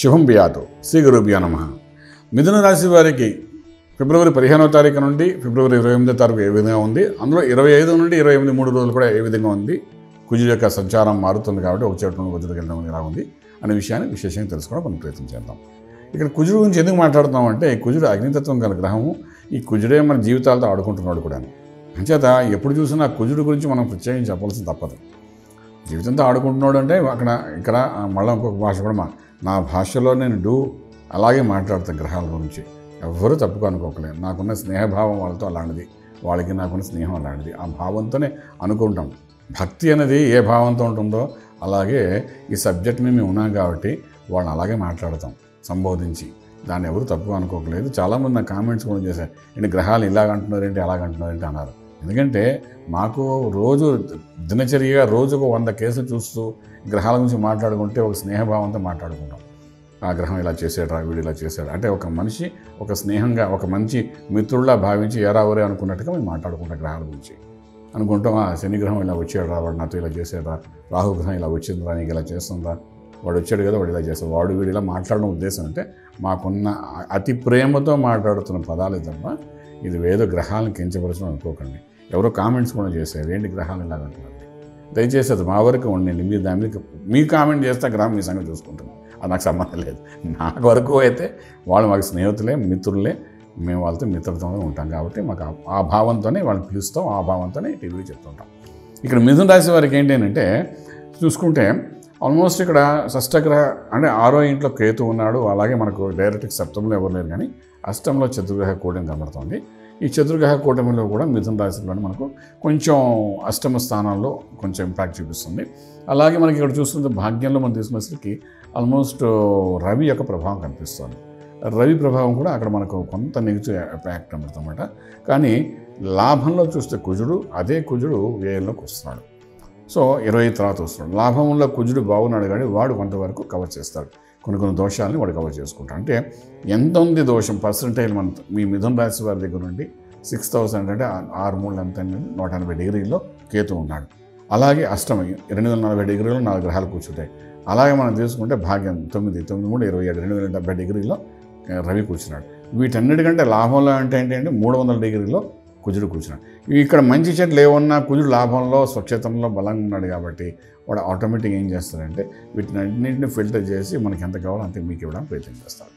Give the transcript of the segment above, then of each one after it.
శుభం బియాతో శ్రీ నమ. మిథున రాశి వారికి ఫిబ్రవరి పదిహేనో తారీఖు నుండి ఫిబ్రవరి ఇరవై ఎనిమిదో తారీఖు ఏ విధంగా ఉంది? అందులో ఇరవై ఐదు నుండి ఇరవై ఎనిమిది మూడు రోజులు కూడా ఏ విధంగా ఉంది? కుజు యొక్క సంచారం మారుతుంది కాబట్టి ఒక చోటు నుండి కుజుడికి వెళ్ళడం ఎలా ఉంది? అనే విషయాన్ని విశేషంగా తెలుసుకోవడం మనం ప్రయత్నం చేద్దాం. ఇక్కడ కుజుడు గురించి ఎందుకు మాట్లాడుతున్నామంటే కుజుడు అగ్నితత్వం గల గ్రహము ఈ కుజుడే మన జీవితాలతో ఆడుకుంటున్నాడు కూడా అంచేత ఎప్పుడు చూసినా కుజుడు గురించి మనం ప్రత్యేకించి చెప్పాల్సిన తప్పదు. జీవితంతో ఆడుకుంటున్నాడు అంటే అక్కడ ఇక్కడ మళ్ళీ ఇంకొక భాష కూడా మా నా భాషలో నేను డూ అలాగే మాట్లాడతాను గ్రహాల గురించి. ఎవ్వరూ తప్పుకు అనుకోకలేదు. నాకున్న స్నేహభావం వాళ్ళతో అలాంటిది. వాళ్ళకి నాకున్న స్నేహం అలాంటిది. ఆ భావంతోనే అనుకుంటాం. భక్తి అనేది ఏ భావంతో ఉంటుందో అలాగే ఈ సబ్జెక్ట్ మీద మేము ఉన్నాం కాబట్టి వాళ్ళని అలాగే మాట్లాడతాం సంబోధించి. దాన్ని ఎవరు తప్పుగా అనుకోకలేదు. చాలామంది నా కామెంట్స్ కూడా చేశారు. ఏంటి గ్రహాలు ఇలాగ అంటున్నారేంటి అలాగ అంటున్నారేంటి అన్నారు. ఎందుకంటే మాకు రోజు దినచర్యగా రోజుకు వంద కేసులు చూస్తూ గ్రహాల గురించి మాట్లాడుకుంటే ఒక స్నేహభావంతో మాట్లాడుకుంటాం. ఆ గ్రహం ఇలా చేసాడు వీడు ఇలా చేశాడు. అంటే ఒక మనిషి ఒక స్నేహంగా ఒక మంచి మిత్రుల్లా భావించి ఎరావరే అనుకున్నట్టుగా మేము మాట్లాడుకుంటాం గ్రహాల గురించి. అనుకుంటాం ఆ శనిగ్రహం ఇలా వచ్చాడు రా వాడు నాతో ఇలా చేసాడా రాహు గ్రహం ఇలా వచ్చిందిరా నీకు ఇలా చేస్తుందా వాడు వచ్చాడు కదా వాడు ఇలా చేస్తాడు. వాడు వీడు ఇలా మాట్లాడడం ఉద్దేశం అంటే మాకున్న అతి ప్రేమతో మాట్లాడుతున్న పదాలు తప్ప ఇది వేదో గ్రహాలను కించపరచడం అనుకోకండి. ఎవరో కామెంట్స్ కూడా చేశారు. ఏంటి గ్రహాలు ఇలా అంటున్నారు? దయచేసి అది మా వరకు ఉండండి. మీరు దాని మీద మీ కామెంట్ చేస్తే గ్రహం మీ సంగతి చూసుకుంటుంది. అది నాకు సంబంధం లేదు. నాకు వరకు అయితే వాళ్ళు మాకు స్నేహితులే మిత్రులే. మేము వాళ్ళతో మిత్రతోనే ఉంటాం కాబట్టి మాకు ఆ- భావంతోనే వాళ్ళని పిలుస్తాం ఆ భావంతోనే టీవీ చెప్తుంటాం. ఇక్కడ మిథున రాశి వారికి ఏంటి అంటే చూసుకుంటే ఆల్మోస్ట్ ఇక్కడ షష్టగ్రహ అంటే ఆరో ఇంట్లో కేతు ఉన్నాడు. అలాగే మనకు డైరెక్ట్గా సప్తంలో ఎవరు లేరు కానీ అష్టంలో చతుర్గ్రహ కూటమి కనబడుతుంది. ఈ చతుర్గ్రహ కూటమిలో కూడా మిథున రాశిలోనే మనకు కొంచెం అష్టమ స్థానాల్లో కొంచెం ఇంపాక్ట్ చూపిస్తుంది. అలాగే మనకి ఇక్కడ చూస్తుంటే భాగ్యంలో మనం తీసుకునేసరికి ఆల్మోస్ట్ రవి యొక్క ప్రభావం కనిపిస్తుంది. రవి ప్రభావం కూడా అక్కడ మనకు కొంత నెగిటివ్ ఇంపాక్ట్ అనమాట కానీ లాభంలో చూస్తే కుజుడు అదే కుజుడు వ్యయంలోకి వస్తున్నాడు. సో ఇరవై తర్వాత వస్తున్నాడు. లాభంలో కుజుడు బాగున్నాడు కానీ వాడు కొంతవరకు కవర్ చేస్తాడు. కొన్ని కొన్ని దోషాలని వాడు కవర్ చేసుకుంటాడు. అంటే ఎంత ఉంది దోషం పర్సంటైల్ మన మీ మిథున రాశి వారి దగ్గర నుండి సిక్స్ థౌసండ్ అంటే ఆరు మూడు ఎంత నూట ఎనభై డిగ్రీల్లో కేతు ఉన్నాడు. అలాగే అష్టమి రెండు వందల నలభై డిగ్రీలో నాలుగు గ్రహాలు కూర్చుంటాయి. అలాగే మనం తీసుకుంటే భాగ్యం తొమ్మిది తొమ్మిది మూడు ఇరవై ఏడు రెండు వేల డెబ్బై డిగ్రీలో రవి కూర్చున్నాడు. వీటన్నిటికంటే లాభంలో అంటే ఏంటంటే మూడు వందల డిగ్రీలో కుజుడు కూర్చున్నాడు. ఇక్కడ మంచి చెట్లు ఏమన్నా కుజుడు లాభంలో స్వచ్ఛతంలో బలంగా ఉన్నాడు కాబట్టి వాడు ఆటోమేటిక్ ఏం చేస్తాడంటే వీటిని అన్నింటిని ఫిల్టర్ చేసి మనకి ఎంత కావాలో అంతే మీకు ఇవ్వడానికి ప్రయత్నం చేస్తారు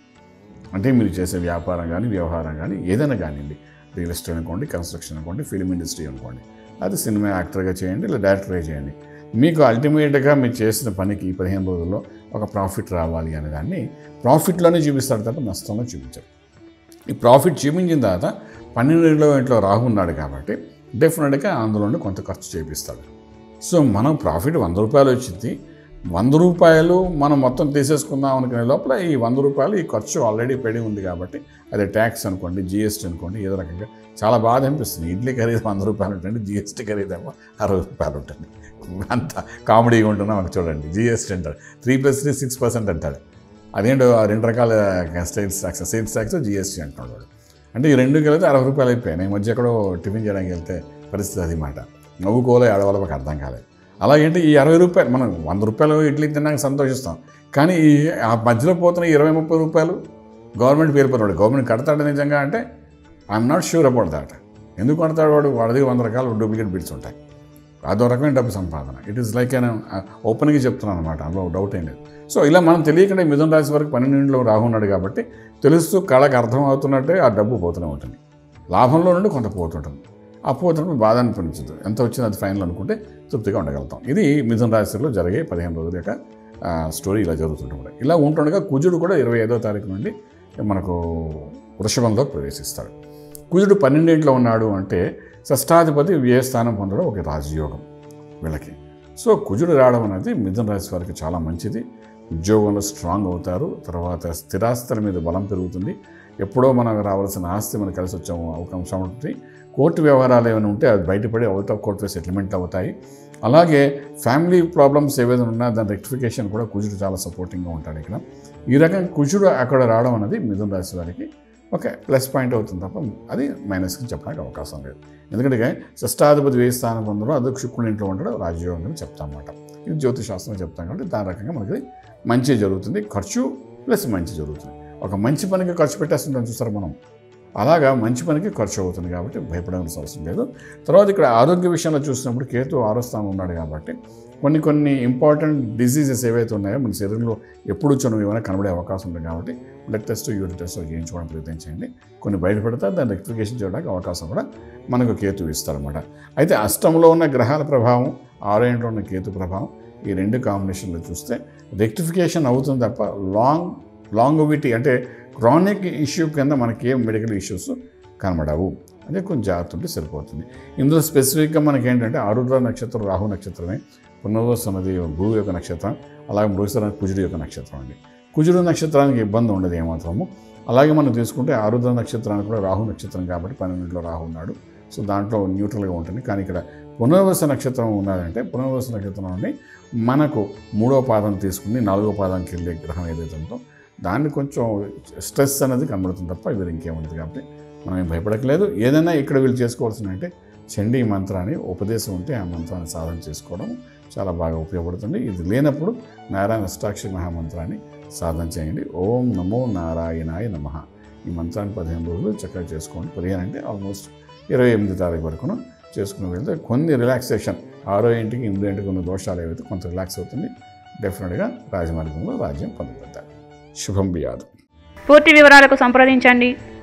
అంటే మీరు చేసే వ్యాపారం కానీ వ్యవహారం కానీ ఏదైనా కానివ్వండి. రియల్ ఎస్టేట్ అనుకోండి కన్స్ట్రక్షన్ అనుకోండి ఫిలిం ఇండస్ట్రీ అనుకోండి. అది సినిమా యాక్టర్గా చేయండి లేదా డైరెక్టర్గా చేయండి. మీకు అల్టిమేట్గా మీరు చేసిన పనికి ఈ పదిహేను రోజుల్లో ఒక ప్రాఫిట్ రావాలి అనే దాన్ని ప్రాఫిట్లోనే చూపిస్తాడు తప్ప నష్టంలో చూపించారు. ఈ ప్రాఫిట్ చూపించిన తర్వాత పన్నెండులో ఇంట్లో రాహు ఉన్నాడు కాబట్టి డెఫినెట్గా అందులోనే కొంత ఖర్చు చేపిస్తాడు. సో మనం ప్రాఫిట్ వంద రూపాయలు వచ్చింది. వంద రూపాయలు మనం మొత్తం తీసేసుకుందాం అనుకునే లోపల ఈ వంద రూపాయలు ఈ ఖర్చు ఆల్రెడీ పెడి ఉంది కాబట్టి అది ట్యాక్స్ అనుకోండి జిఎస్టీ అనుకోండి ఏదో రకంగా చాలా బాధ అనిపిస్తుంది. ఇడ్లీ ఖరీదు వంద రూపాయలు ఉంటుంది జిఎస్టీ ఖరీదేమో అరవై రూపాయలు ఉంటుంది. అంత కామెడీగా ఉంటున్నా మాకు చూడండి. జిఎస్టీ అంటారు. Three plus three six percent అంటాడు అదేంటో ఆ రెండు రకాల state tax state tax GST అంటున్నాడు వాడు. అంటే ఈ రెండు కలిపితే అరవై రూపాయలు అయిపోయాయి ఈ మధ్య ఎక్కడో టిఫిన్ చేయడానికి వెళ్తే పరిస్థితి అది మాట. నవ్వుకోలే ఆడవాళ్ళ మాకు అర్థం కాలేదు. అలాగేంటి ఈ అరవై రూపాయలు మనం వంద రూపాయలు ఇడ్లీ తిన్నాక సంతోషిస్తాం. కానీ ఈ ఆ మధ్యలో పోతున్న ఇరవై ముప్పై రూపాయలు గవర్నమెంట్ పేరుపోతాడు గవర్నమెంట్ కడతాడు నిజంగా అంటే I'm not sure about that ఎందుకు కడతాడు వాడు? వాడిది వంద రకాల డూప్లికేట్ బిల్స్ ఉంటాయి. అదో రకమైన డబ్బు సంపాదన. ఇట్ ఈస్ లైక్ నేను ఓపెన్గా చెప్తున్నాను అనమాట అందులో డౌట్ ఏం లేదు. సో ఇలా మనం తెలియకుండా మిథున రాశి వరకు పన్నెండింటిలో రాహు ఉన్నాడు కాబట్టి తెలుస్తూ కళకు అర్థం అవుతున్నట్టే ఆ డబ్బు పోతూనే ఉంటుంది. లాభంలో నుండి కొంత పోతుంటుంది. ఆ పోతుంటే బాధ అనిపించదు. ఎంత వచ్చింది అది ఫైనల్ అనుకుంటే తృప్తిగా ఉండగలుగుతాం. ఇది మిథున రాశిలో జరిగే పదిహేను రోజుల యొక్క స్టోరీ ఇలా జరుగుతుంటుంది ఇలా ఉంటుండగా కుజుడు కూడా ఇరవై ఐదో తారీఖు నుండి మనకు వృషభంలో ప్రవేశిస్తాడు. కుజుడు పన్నెండింట్లో ఉన్నాడు అంటే షష్టాధిపతి వ్యయస్థానం పొందడం ఒక రాజయోగం వీళ్ళకి. సో కుజుడు రావడం అనేది మిథున రాశి వారికి చాలా మంచిది. ఉద్యోగంలో స్ట్రాంగ్ అవుతారు. తర్వాత స్థిరాస్తుల మీద బలం పెరుగుతుంది. ఎప్పుడో మనకు రావాల్సిన ఆస్తి మనకు కలిసి వచ్చే అవకాశం ఉంటుంది. కోర్టు వ్యవహారాలు ఏమైనా ఉంటే అది బయటపడి అవుట్ ఆఫ్ కోర్టు సెటిల్మెంట్ అవుతాయి. అలాగే ఫ్యామిలీ ప్రాబ్లమ్స్ ఏవైనా ఉన్నా దాని రెక్టిఫికేషన్ కూడా కుజుడు చాలా సపోర్టింగ్గా ఉంటాడు ఇక్కడ. ఈ రకంగా కుజుడు అక్కడ రావడం అనేది మిథున రాశి వారికి ఒక ప్లస్ పాయింట్ అవుతుంది తప్ప అది మైనస్కి చెప్పడానికి అవకాశం లేదు. ఎందుకంటే షష్టాధిపతి వేయి స్థానం పొందడం అది శుక్రుని ఇంట్లో ఉండడం రాజయోగం అని చెప్తామన్నమాట ఇది జ్యోతిశాస్త్రం చెప్తాం కాబట్టి దాని రకంగా మనకి మంచి జరుగుతుంది. ఖర్చు ప్లస్ మంచి జరుగుతుంది. ఒక మంచి పనికి ఖర్చు పెట్టేస్తుంటాం చూస్తారు మనం? అలాగా మంచి పనికి ఖర్చు అవుతుంది కాబట్టి భయపడాల్సిన అవసరం లేదు. తర్వాత ఇక్కడ ఆరోగ్య విషయంలో చూసినప్పుడు కేతు ఆరో స్థానం ఉన్నాడు కాబట్టి కొన్ని కొన్ని ఇంపార్టెంట్ డిసీజెస్ ఏవైతే ఉన్నాయో మన శరీరంలో ఎప్పుడు చనువు ఏమైనా కనబడే అవకాశం ఉంది కాబట్టి బ్లడ్ టెస్ట్ యూరిన్ టెస్ట్ చేయించుకోవడం ప్రయత్నం చేయండి. కొన్ని బయటపడితే దాన్ని రెక్టిఫికేషన్ చేయడానికి అవకాశం కూడా మనకు కేతు ఇస్తారన్నమాట. అయితే అష్టంలో ఉన్న గ్రహాల ప్రభావం ఆలయంలో ఉన్న కేతు ప్రభావం ఈ రెండు కాంబినేషన్లో చూస్తే రెక్టిఫికేషన్ అవుతుంది తప్ప లాంగ్ లాంగ్విటీ అంటే క్రానిక్ ఇష్యూ కింద మనకి ఏం మెడికల్ ఇష్యూస్ కనబడవు. అదే కొంచెం జాగ్రత్త ఉంటే సరిపోతుంది. ఇందులో స్పెసిఫిక్గా మనకి ఏంటంటే ఆరుద్ర నక్షత్రం రాహు నక్షత్రమే పునర్వసు అనేది గురువు యొక్క నక్షత్రం అలాగే మృగసర కుజుడు యొక్క నక్షత్రం అండి. కుజుడు నక్షత్రానికి ఇబ్బంది ఉండదు ఏమాత్రము. అలాగే మనం తీసుకుంటే ఆరుద్ర నక్షత్రానికి కూడా రాహు నక్షత్రం కాబట్టి పన్నెండులో రాహు ఉన్నాడు. సో దాంట్లో న్యూట్రల్గా ఉంటుంది. కానీ ఇక్కడ పునర్వస నక్షత్రం ఉన్నదంటే పునర్వస నక్షత్రం మనకు మూడో పాదం తీసుకుని నాలుగో పాదానికి వెళ్ళే గ్రహం ఏదైతే ఉందో దాన్ని కొంచెం స్ట్రెస్ అనేది కనబడుతుంది తప్ప ఇది ఇంకేముండదు కాబట్టి మనం భయపడకలేదు ఏదైనా ఇక్కడ వీళ్ళు చేసుకోవాల్సిన అంటే చండీ మంత్రాన్ని ఉపదేశం ఉంటే ఆ మంత్రాన్ని సాధన చేసుకోవడం చాలా బాగా ఉపయోగపడుతుంది. ఇది లేనప్పుడు నారాయణ అష్టాక్షి మహామంత్రాన్ని సాధన చేయండి. ఓం నమో నారాయణాయ నమ. ఈ మంత్రాన్ని పదిహేను రోజులు చక్కగా చేసుకోండి. పదిహేను అంటే ఆల్మోస్ట్ ఇరవై ఎనిమిది తారీఖు వరకును చేసుకుని వెళ్తే కొన్ని రిలాక్సేషన్ ఆరో ఇంటికి ఎనిమిది ఇంటికి ఉన్న దోషాలు ఏవైతే కొంత రిలాక్స్ అవుతుంది డెఫినెట్గా రాజమార్గంలో రాజ్యం పొందగలుగుతారు శుభం బియాదు పూర్తి వివరాలకు సంప్రదించండి.